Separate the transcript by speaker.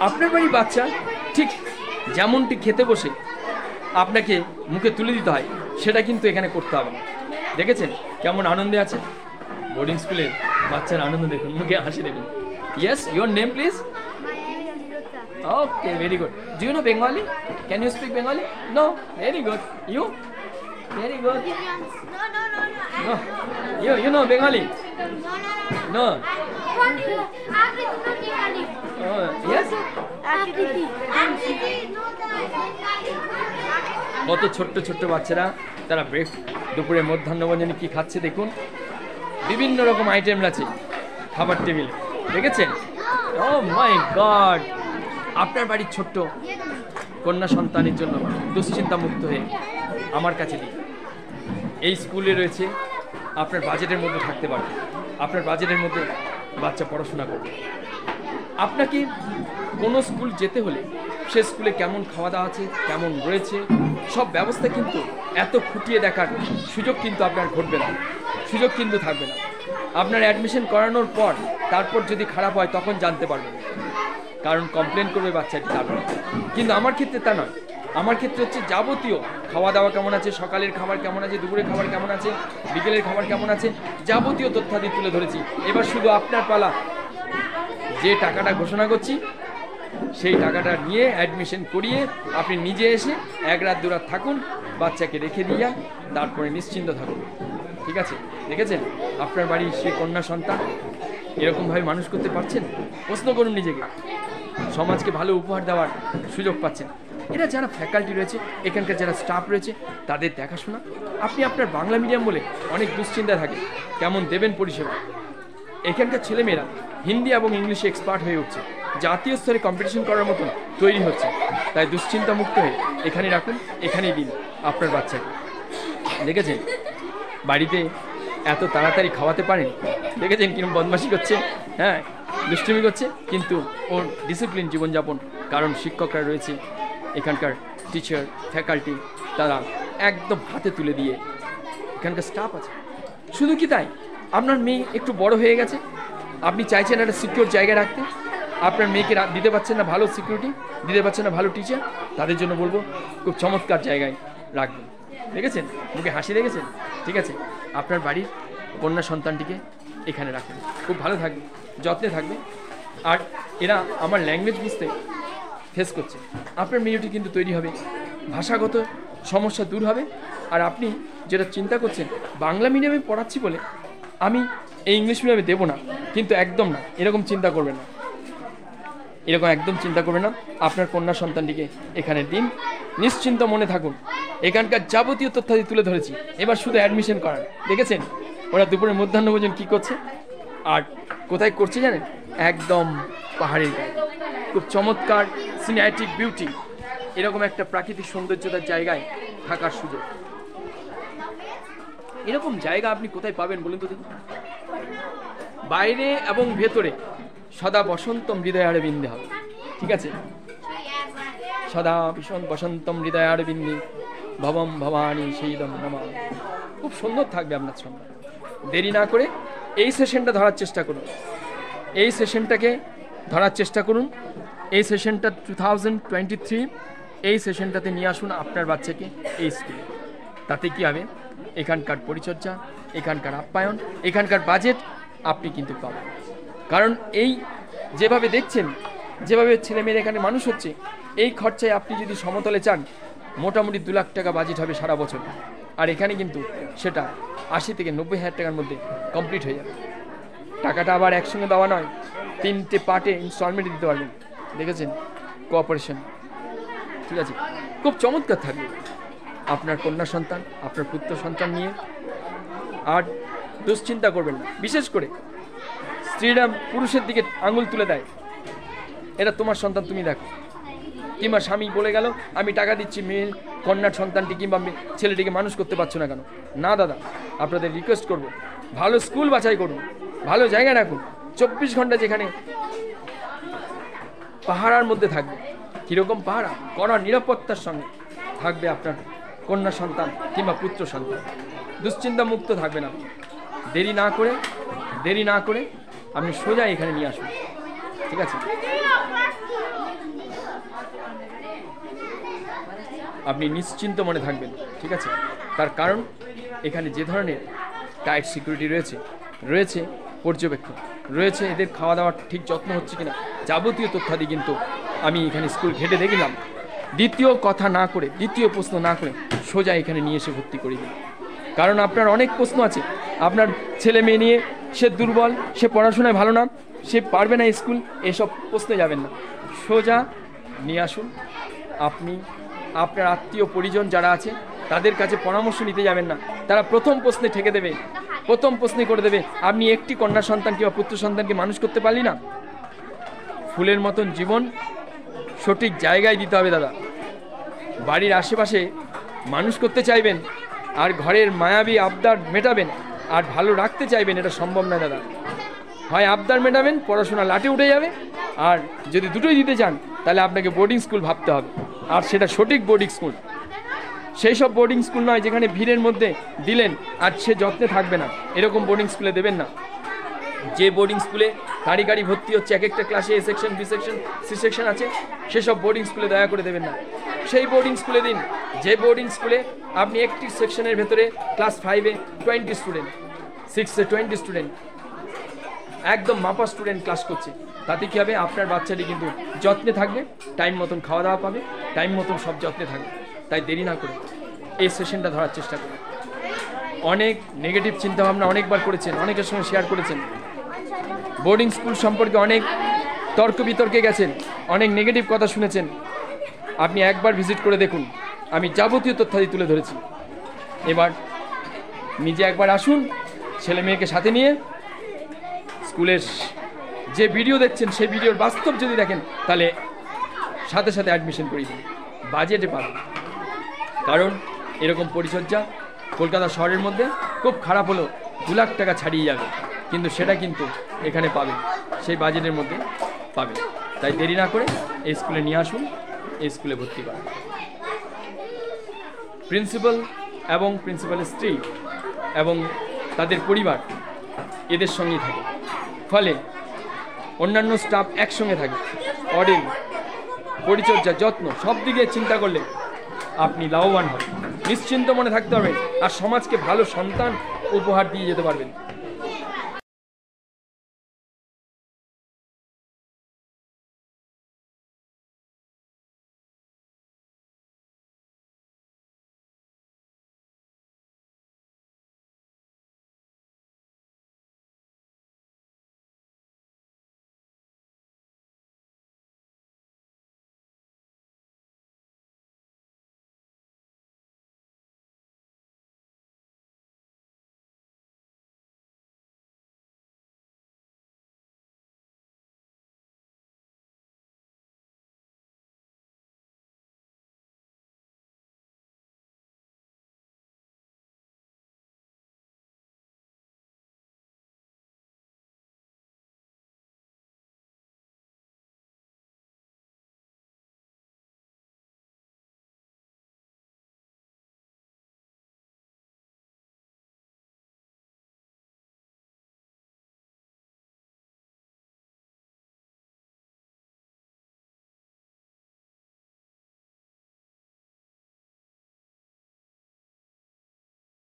Speaker 1: আপনার বাড়ির বাচ্চা ঠিক যেমনটি খেতে বসে আপনাকে মুখে তুলে দিতে হয় সেটা কিন্তু এখানে করতে হবে না দেখেছেন কেমন আনন্দে আছে বোর্ডিং স্কুলের বাচ্চার আনন্দ দেখুন মুখে হাসি দেখুন yes your name please Okay, very good. Do you know Bengali? Can you speak Bengali? No. Very good. You? Very good. No. You you know Bengali? No. কত ছোট্ট ছোট্ট বাচ্চারা, তারা ব্রেক দুপুরে মধ্যাহ্নভোজনে কি খাচ্ছে দেখুন। বিভিন্ন রকম আইটেম আছে, খাবার টেবিলে দেখেছেন? ও মাই গড আপনার বাড়ির ছোট্ট কন্যা সন্তানের জন্য দুশ্চিন্তা মুক্ত হয়ে আমার কাছে দিন। এই স্কুলে রয়েছে, আপনার বাজেটের মধ্যে থাকতে পারবে। আপনার বাজেটের মধ্যে বাচ্চা পড়াশোনা করবে। আপনাকে কোনো স্কুল যেতে হলে সে স্কুলে কেমন খাওয়া দাওয়া আছে, কেমন রয়েছে, সব ব্যবস্থা কিন্তু এত খুঁটিয়ে দেখার সুযোগ কিন্তু আপনার ঘটবে না। সুযোগ কিন্তু থাকবে না। আপনার অ্যাডমিশন করানোর পর তারপর যদি খারাপ হয় তখন জানতে পারবেন। কারণ কমপ্লেন করবে বাচ্চাটি তারপর কিন্তু আমার ক্ষেত্রে তা নয়। আমার ক্ষেত্রে হচ্ছে যাবতীয় খাওয়া দাওয়া কেমন আছে, সকালের খাবার কেমন আছে, দুপুরের খাবার কেমন আছে, বিকেলের খাবার কেমন আছে, যাবতীয় তথ্যাদি তুলে ধরেছি। এবার শুধু আপনার পালা। যে টাকাটা ঘোষণা করছি, সেই টাকাটা নিয়ে অ্যাডমিশন করিয়ে আপনি নিজে এসে এক রাত, দু রাত থাকুন, বাচ্চাকে রেখে দিয়া তারপরে নিশ্চিন্ত থাকুন। ঠিক আছে? দেখেছেন? আপনার বাড়ির সে কন্যা সন্তান এরকমভাবে মানুষ করতে পারছেন? প্রশ্ন করুন নিজেকে। সমাজকে ভালো উপহার দেওয়ার সুযোগ পাচ্ছেন। এরা যারা ফ্যাকাল্টি রয়েছে, এখানকার যারা স্টাফ রয়েছে, তাদের দেখাশোনা। আপনি আপনার বাংলা মিডিয়াম বলে অনেক দুশ্চিন্তা থাকে কেমন দেবেন পরিষেবা? এখানকার ছেলেমেয়েরা হিন্দি এবং ইংলিশে এক্সপার্ট হয়ে উঠছে। জাতীয় স্তরে কম্পিটিশন করার মতন তৈরি হচ্ছে। তাই দুশ্চিন্তা মুক্ত হয়ে এখানে রাখুন, এখানেই দিন আপনার বাচ্চাকে। দেখেছেন? বাড়িতে এত তাড়াতাড়ি খাওয়াতে পারেন। দেখেছেন কিরম বদমাশি করছে? হ্যাঁ দুষ্টুমি করছে। কিন্তু ওর ডিসিপ্লিন জীবনযাপন, কারণ শিক্ষকরা রয়েছে। এখানকার টিচার ফ্যাকাল্টি তারা একদম হাতে তুলে দিয়ে এখানকার স্টাফ আছে। শুধু কি তাই? আপনার মেয়ে একটু বড় হয়ে গেছে। আপনি চাইছেন একটা সিকিউর জায়গায় রাখতে। আপনার মেয়েকে দিতে পারছেন না ভালো সিকিউরিটি দিতে পারছেন না ভালো টিচার তাদের জন্য বলব, খুব চমৎকার জায়গায় রাখবেন। দেখেছেন? মুখে হাসি দেখেছেন? ঠিক আছে? আপনার বাড়ির কন্যা সন্তানটিকে এখানে রাখবেন খুব ভালো থাকবে, যত্নে থাকবে। আর এরা আমার ল্যাঙ্গুয়েজ বুঝতে ফেস করছে। আপনার মেয়েটি কিন্তু তৈরি হবে। ভাষাগত সমস্যা দূর হবে। আর আপনি যেটা চিন্তা করছেন, বাংলা মিডিয়ামে পড়াচ্ছি বলে আমি এই ইংলিশ মিডিয়ামে দেবো না। কিন্তু একদম না। এরকম চিন্তা করবেন না। এরকম একদম চিন্তা করবেন না। আপনার কন্যা সন্তানটিকে এখানে দিন। নিশ্চিন্ত মনে থাকুন। এখানকার যাবতীয় তথ্যাদি তুলে ধরেছি। এবার শুধু অ্যাডমিশন করান দেখেছেন? ওরা দুপুরে মধ্যাহ্নভোজন কী করছে? আর কোথায় করছে জানেন? একদম পাহাড়ের গায়ে। খুব চমৎকার সিনেটিক বিউটি, এরকম একটা প্রাকৃতিক সৌন্দর্যতার জায়গায় থাকার সুযোগ। এরকম জায়গা আপনি কোথায় পাবেন বলুন তো দেখি। বাইরে এবং ভেতরে সদা বসন্তম হৃদয়ার বিন্দে হবে। ঠিক আছে? সদা ভীষণ বসন্তম হৃদয়ার বিন্দে ভবম ভবানী সেইদম নমা। খুব সুন্দর থাকবে আপনার সঙ্গে দেরি না করে এই সেশনটা ধরার চেষ্টা করুন। এই সেশনটাকে ধরার চেষ্টা করুন। এই সেশনটা টু থাউজেন্ড টোয়েন্টি থ্রি এই সেশনটাতে নিয়ে আসুন আপনার বাচ্চাকে এই স্কুলে তাতে কি হবে? এখানকার পরিচর্যা, এখানকার আপ্যায়ন, এখানকার বাজেট আপনি কিন্তু পাবেন। কারণ এই যেভাবে দেখছেন, যেভাবে ছেলেমেয়েরা এখানে মানুষ হচ্ছে, এই খরচায় আপনি যদি সমতলে চান, মোটামুটি দু লাখ টাকা বাজেট হবে সারা বছর। আর এখানে কিন্তু সেটা আশি থেকে নব্বই হাজার টাকার মধ্যে কমপ্লিট হয়ে যাবে। টাকাটা আবার একসঙ্গে দেওয়া নয়, তিনটে পার্টে ইনস্টলমেন্টে দিতে পারবেন। দেখেছেন? কোঅপারেশন ঠিক আছে? খুব চমৎকার থাকবে। আপনার কন্যা সন্তান, আপনার পুত্র সন্তান নিয়ে আর দুশ্চিন্তা করবেন না। বিশেষ করে স্ত্রীরা পুরুষের দিকে আঙুল তুলে দেয়। এটা তোমার সন্তান, তুমি দেখো। কিংবা স্বামী বলে গেল, আমি টাকা দিচ্ছি মেয়ে কন্যার সন্তানটি কিংবা ছেলেটিকে মানুষ করতে পারছ না কেন? না, দাদা, আপনাদের রিকোয়েস্ট করব। ভালো স্কুল বাছাই করুন। ভালো জায়গা রাখুন। চব্বিশ ঘণ্টা যেখানে পাহারার মধ্যে থাকবে। কীরকম পাহারা? কড়া নিরাপত্তার সঙ্গে থাকবে আপনার কন্যা সন্তান কিংবা পুত্র সন্তান। দুশ্চিন্তা মুক্ত থাকবেন আপনি। দেরি না করে, দেরি না করে আপনি সোজা এখানে নিয়ে আসুন। ঠিক আছে? আপনি নিশ্চিন্ত মনে থাকবেন। ঠিক আছে? তার কারণ এখানে যে ধরনের টাইট সিকিউরিটি রয়েছে রয়েছে পর্যবেক্ষণ। রয়েছে এদের খাওয়া দাওয়ার ঠিক যত্ন হচ্ছে কিনা। যাবতীয় তথ্যাদি কিন্তু আমি এখানে স্কুল ঘেটে দেখলাম। দ্বিতীয় কথা না করে, দ্বিতীয় প্রশ্ন না করে সোজা এখানে নিয়ে এসে ভর্তি করে দিন কারণ আপনার অনেক প্রশ্ন আছে। আপনার ছেলে মেয়ে নিয়ে সে দুর্বল, সে পড়াশোনায় ভালো না, সে পারবে না স্কুল, এসব প্রশ্নে যাবেন না। সোজা নিয়ে আসুন। আপনি, আপনার আত্মীয় পরিজন যারা আছে, তাদের কাছে পরামর্শ নিতে যাবেন না। তারা প্রথম প্রশ্নে ঠেকে দেবে। প্রথম প্রশ্নে করে দেবে, আপনি একটি কন্যা সন্তান কিংবা পুত্র সন্তানকে মানুষ করতে পারলি না? ফুলের মতন জীবন সঠিক জায়গায় দিতে হবে দাদা। বাড়ির আশেপাশে মানুষ করতে চাইবেন আর ঘরের মায়াবী আবদার মেটাবেন আর ভালো রাখতে চাইবেন এটা সম্ভব নয় দাদা। হয় আবদার মেটাবেন, পড়াশোনা লাটে উঠে যাবে আর যদি দুটোই দিতে চান, তাহলে আপনাকে বোর্ডিং স্কুল ভাবতে হবে। আর সেটা সঠিক বোর্ডিং স্কুল সেই সব বোর্ডিং স্কুল নয় যেখানে ভিড়ের মধ্যে দিলেন আর সে যত্নে থাকবে না। এরকম বোর্ডিং স্কুলে দেবেন না। যে বোর্ডিং স্কুলে গাড়ি গাড়ি ভর্তি হচ্ছে, এক একটা ক্লাসে A section B section C section আছে, সেসব বোর্ডিং স্কুলে দয়া করে দেবেন না। সেই বোর্ডিং স্কুলে দিন, যে বোর্ডিং স্কুলে আপনি একটি সেকশনের ভেতরে ক্লাস ফাইভে টোয়েন্টি স্টুডেন্ট সিক্সে টোয়েন্টি স্টুডেন্ট একদম মাপা স্টুডেন্ট ক্লাস করছে। তাতে কী হবে? আপনার বাচ্চাটি কিন্তু যত্নে থাকবে টাইম মতন খাওয়া দাওয়া পাবে টাইম মতন সব যত্নে থাকবে। তাই দেরি না করে এই সেশনটা ধরার চেষ্টা করুন। অনেক নেগেটিভ চিন্তাভাবনা অনেকবার করেছেন, অনেকের সঙ্গে শেয়ার করেছেন। বোর্ডিং স্কুল সম্পর্কে অনেক তর্ক বিতর্কে গেছেন, অনেক নেগেটিভ কথা শুনেছেন। আপনি একবার ভিজিট করে দেখুন। আমি যাবতীয় তথ্যাদি তুলে ধরেছি। এবার নিজে একবার আসুন, ছেলে মেয়েকে সাথে নিয়ে। স্কুলের যে ভিডিও দেখছেন, সেই ভিডিওর বাস্তব যদি দেখেন, তাহলে সাথে সাথে অ্যাডমিশন করিয়ে দিন। বাজেটে পাবেন। কারণ এরকম পরিচর্যা কলকাতা শহরের মধ্যে খুব খারাপ হলো দু লাখ টাকা ছাড়িয়ে যাবে। কিন্তু সেটা কিন্তু এখানে পাবেন সেই বাজেটের মধ্যে পাবেন তাই দেরি না করে এই স্কুলে নিয়ে আসুন, এই স্কুলে ভর্তি করান। প্রিন্সিপাল এবং প্রিন্সিপালের স্ত্রী এবং তাদের পরিবার এদের সঙ্গেই থাকে। ফলে অন্যান্য স্টাফ একসঙ্গে থাকে। অডিল, পরিচর্যা, যত্ন, সব দিকে চিন্তা করলে আপনি লাভবান হবেন। নিশ্চিন্ত মনে থাকতে পারবেন আর সমাজকে ভালো সন্তান উপহার দিয়ে যেতে পারবেন।